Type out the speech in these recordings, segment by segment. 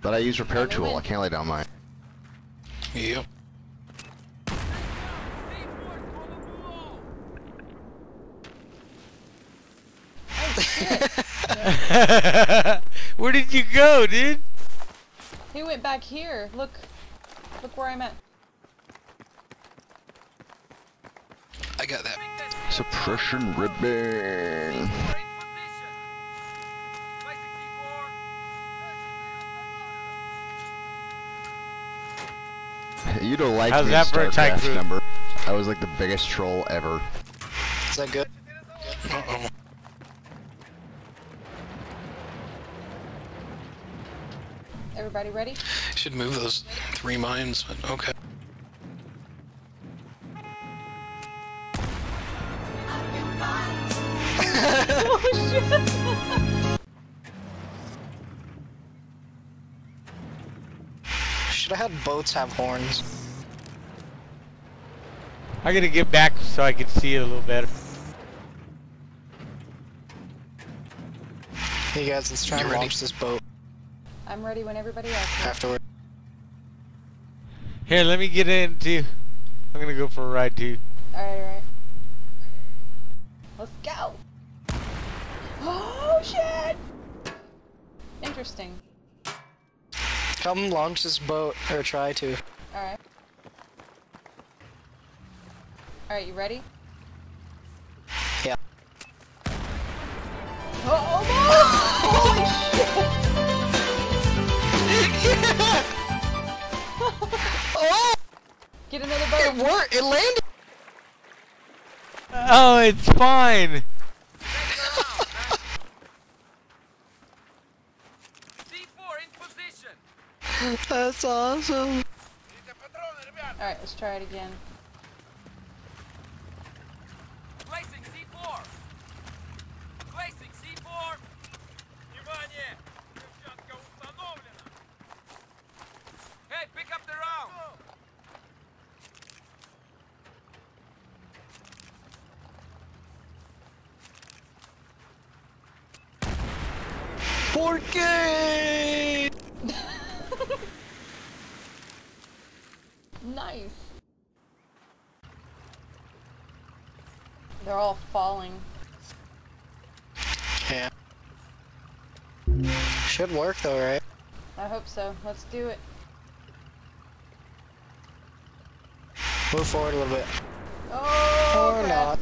But I use repair tool. I can't lay down mine. Yep. Oh! Where did you go, dude? he went back here. Look, look where I'm at. I got that. Suppression ribbon. You don't like How's me, that for a tight StarCraft group? member. I was like the biggest troll ever. Is that good? Uh-oh. Everybody ready? Should move those three mines, but okay. Oh, Should have had boats have horns. I gotta get back so I can see it a little better. Hey guys, let's try You and ready? launch this boat I'm ready when everybody else is. afterward. Here, let me get in too. I'm gonna go for a ride too. Alright, alright. Let's go! Oh shit! Interesting. Come launch this boat, or try to. Alright. Alright, you ready? Yeah. Oh, oh no! Oh! Get another boat! It worked! It landed! Oh, it's fine. That's awesome! Alright, let's try it again. Placing C4! Placing C4! Внимание! Взрывчатка установлена! Hey, pick up the round! Porky! Nice! They're all falling. Yeah. Should work though, right? I hope so. Let's do it. Move forward a little bit. Oh, or not.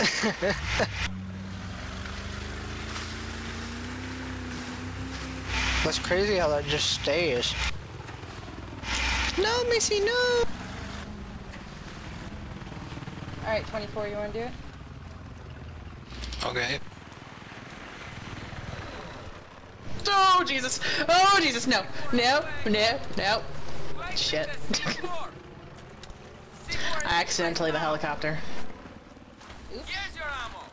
That's crazy how that just stays. No, Missy, no! Alright, 24, you wanna do it? Okay. Oh Jesus! Oh Jesus! No! No! No! No! Shit! I accidentally the helicopter. Here's your ammo!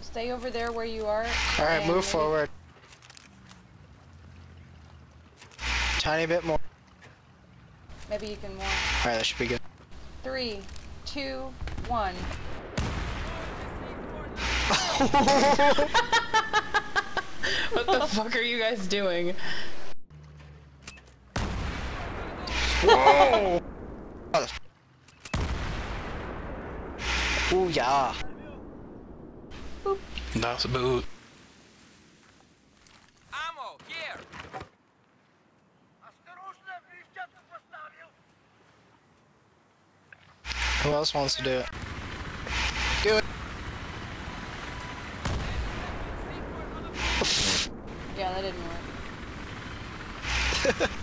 Stay over there where you are. Alright, move forward. Tiny bit more. Maybe you can more. Alright, that should be good. Three, two, one. What the fuck are you guys doing? Whoa! Ooh, yeah. That's a boot. Who else wants to do it? Do it! Yeah, that didn't work.